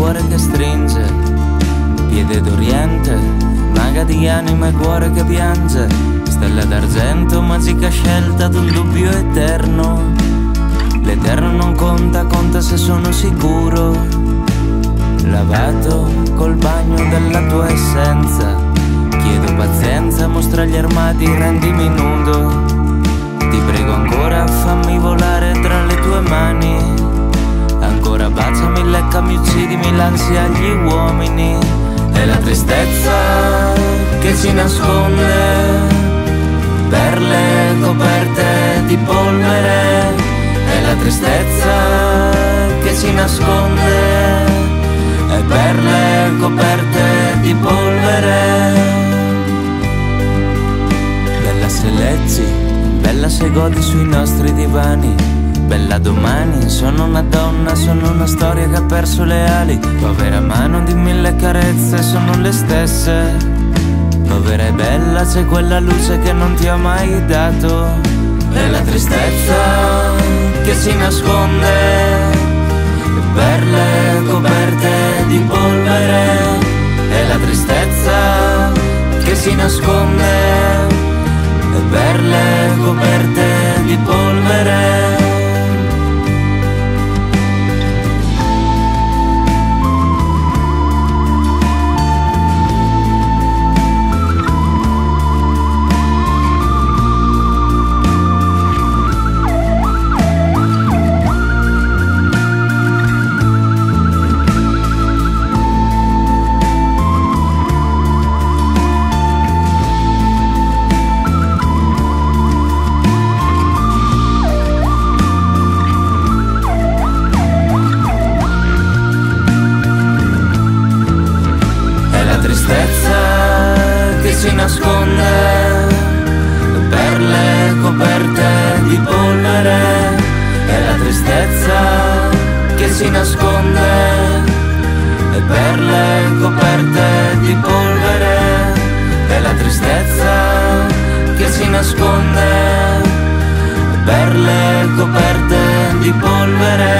cuore che stringe, piede d'oriente, maga di anima e cuore che piange, stella d'argento, magica scelta d'un dubbio eterno. L'eterno non conta, conta se sono sicuro. Lavato col bagno della tua essenza, chiedo pazienza, mostra gli armadi, rendimi nudo. Ti prego ancora, fammi volare tra le tue mani. Leccami, uccidimi l'ansia agli uomini. E la tristezza che ci nasconde, perle coperte di polvere. E la tristezza che ci nasconde, e perle coperte di polvere. Bella se leggi, bella se godi sui nostri divani. Bella domani, sono una donna, sono una storia che ha perso le ali. Povera mano di mille carezze, sono le stesse. Povera e bella, c'è quella luce che non ti ho mai dato. E la tristezza che si nasconde, e perle coperte di polvere. È la tristezza che si nasconde perle coperte di polvere. È la tristezza che si nasconde perle coperte di polvere.